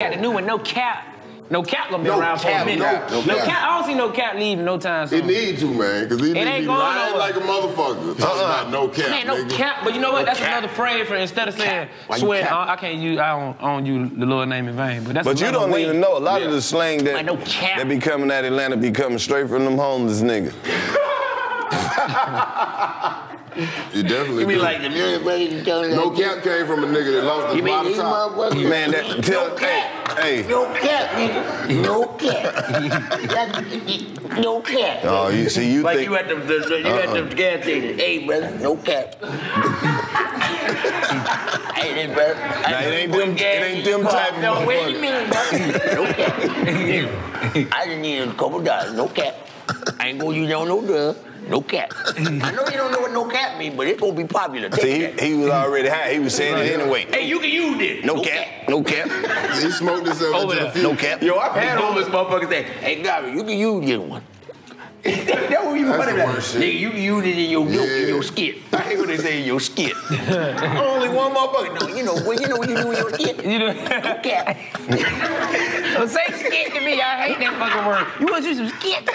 cat, the new one, no cap. No cap gonna be No around for cap, a minute. no- no cap. cap. I don't see no cap leaving no time soon. It need to, man, because he It need ain't be going lying nowhere. like a motherfucker. Talking uh-uh. about no cap, Man, no nigga. cap. But you know what? No That's cap. another phrase for instead of saying Why you sweat. I, I can't use. I don't, I don't use the Lord name in vain. But that's But you don't way. even know. A lot of the slang that, Like no cap. that be coming out Atlanta be coming straight from them homeless niggas. You definitely You mean do. like the everybody telling No cap came from a nigga that lost You his mean bottom these top. motherfuckers? Man, that tell no cap. hey, hey. No cap, nigga. No cap. No cap. Oh, you see, you like think you at the, the, the you at the uh-uh. gas station. Hey, brother, no cap. hey, this brother. Nah, it ain't them- it ain't them type of No, wait a motherfuckers. minute, brother. No cap. I just need a couple dollars. No cap. I ain't gonna use no no drug. No cap. I know you don't know what no cap means, but it's gonna be popular. Take See, that. he, he was already high. He was saying it anyway. Hey, you can use this. No cap, no cap. He smoked himself Over into the future. No cap. Yo, I've had homeless motherfuckers say, hey, Gary, you can use this one. That's what you That's want the worst shit. Nigga, you can use it in your milk, in your skit. I hate when they say in your skit. Only one motherfucker. No, you know, well, you know what you do in your skit? You know, No cap. Well, say skit to me. I hate that fucking word. You want to shoot some skit?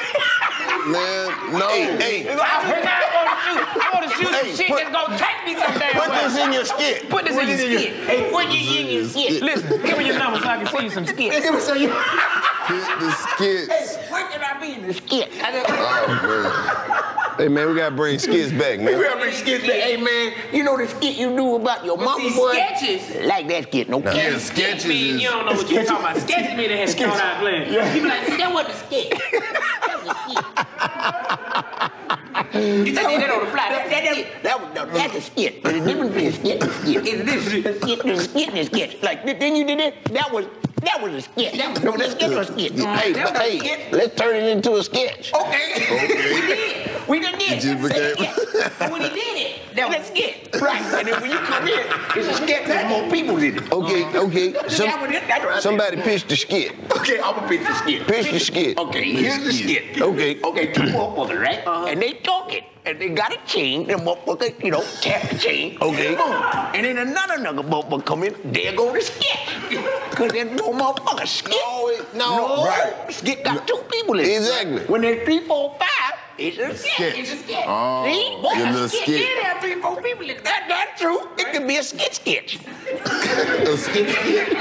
Man, no. Hey, hey, I want to shoot. I want to shoot Hey, some shit put- that's gonna take me some damn put way. this in your skit. Put this in your skit. Hey, put your in your skit. Listen, give me your number so I can see you some skit. Give me some. you. Hit the skits. Hey, where can I be in the skit? I got- Oh, Hey man, we gotta bring skits back, man. We gotta bring skits back. Hey, man, you know the skit you do about your mama, see, boy? sketches- Like that skit, no cap. Yeah, sketches mean, you don't know what you're talking about. Sketches mean they had to throw out playing. You be like, see, that wasn't a skit. That was a skit. You just did that on the fly. That, that, that, that, was- that, that's a skit. There's a difference between a skit and a skit. Is this A skit, there's a skit and a skit. Like, then you did it, that was, that was a skit. That was, no, that skit was a skit. Hey, that hey, skit. let's turn it into a sketch. Okay. Okay. We done did. It became- skit. when he did it, that was a skit. Right. And then when you come in, it's a skit. There's more people did it. Okay, okay. Some, That it. Somebody did. pitched the skit. Okay, I'm gonna pitch the skit. Pitch the skit. Okay, here's the skit. Okay. Okay, two motherfuckers, right? Uh-huh. And they talking. And they got a chain. The motherfucker, you know, tap the chain. Okay. And then another nigga motherfucker come in. There go the skit. Cause there's no motherfucker skit. No, it- no. no. Right. Skit got two people in it. Exactly. When there's three, four, five, it's a skit. Skit. It's a skit. Oh, See? Your little skit. skit. Can have three, four people in it. That, that's true. It could be a skit sketch. A skit.